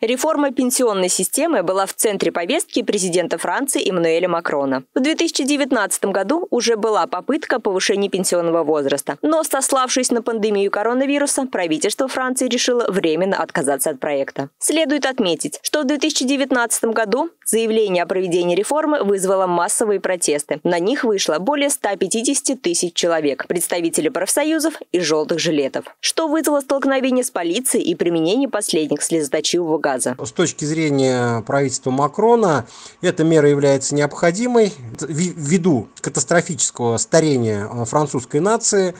Реформа пенсионной системы была в центре повестки президента Франции Эммануэля Макрона. В 2019 году уже была попытка повышения пенсионного возраста, но, сославшись на пандемию коронавируса, правительство Франции решило временно отказаться от проекта. Следует отметить, что в 2019 году заявление о проведении реформы вызвало массовые протесты. На них вышло более 150 тысяч человек, представители профсоюзов и желтых жилетов, что вызвало столкновение с полицией и применение последних слезоточивого газа. С точки зрения правительства Макрона, эта мера является необходимой ввиду катастрофического старения э, французской нации.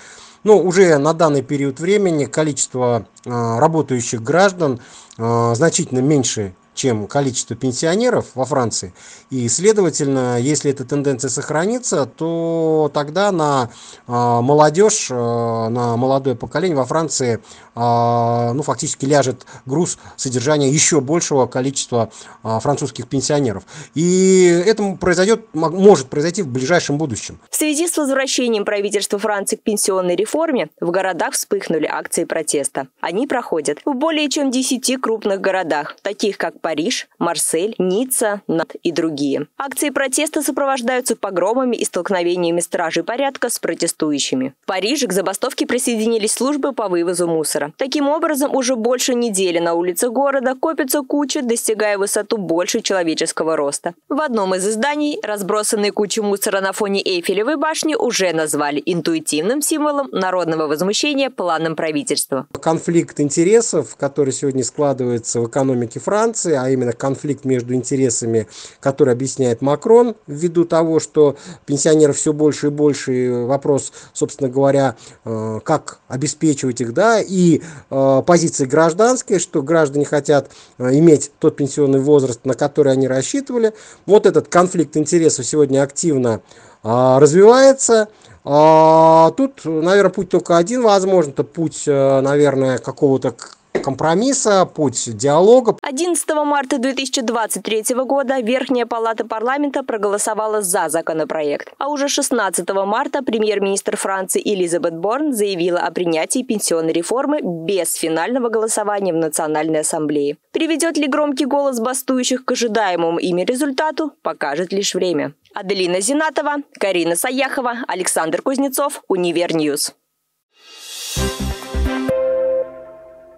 Но уже на данный период времени количество э, работающих граждан э, значительно меньше чем количество пенсионеров во Франции. И, следовательно, если эта тенденция сохранится, то тогда на а, молодежь, а, на молодое поколение во Франции а, ну, фактически ляжет груз содержания еще большего количества французских пенсионеров. И это произойдет, может произойти в ближайшем будущем. В связи с возвращением правительства Франции к пенсионной реформе в городах вспыхнули акции протеста. Они проходят в более чем 10 крупных городах, таких как Париж, Марсель, Ницца, Нат и другие. Акции протеста сопровождаются погромами и столкновениями стражей порядка с протестующими. В Париже к забастовке присоединились службы по вывозу мусора. Таким образом, уже больше недели на улице города копятся кучи, достигая высоту больше человеческого роста. В одном из изданий разбросанные кучи мусора на фоне Эйфелевой башни уже назвали интуитивным символом народного возмущения планом правительства. Конфликт интересов, который сегодня складывается в экономике Франции, а именно конфликт между интересами, который объясняет Макрон, ввиду того, что пенсионеров все больше и больше, и вопрос, собственно говоря, э, как обеспечивать их, да, и э, позиции гражданской, что граждане хотят э, иметь тот пенсионный возраст, на который они рассчитывали. Вот этот конфликт интересов сегодня активно развивается. А, тут, наверное, путь только один возможен. Это путь, наверное, какого-то компромисса, путь диалога. 11 марта 2023 года Верхняя палата парламента проголосовала за законопроект. А уже 16 марта премьер-министр Франции Элизабет Борн заявила о принятии пенсионной реформы без финального голосования в Национальной ассамблее. Приведет ли громкий голос бастующих к ожидаемому ими результату, покажет лишь время. Аделина Зинатова, Карина Саяхова, Александр Кузнецов, Univer News.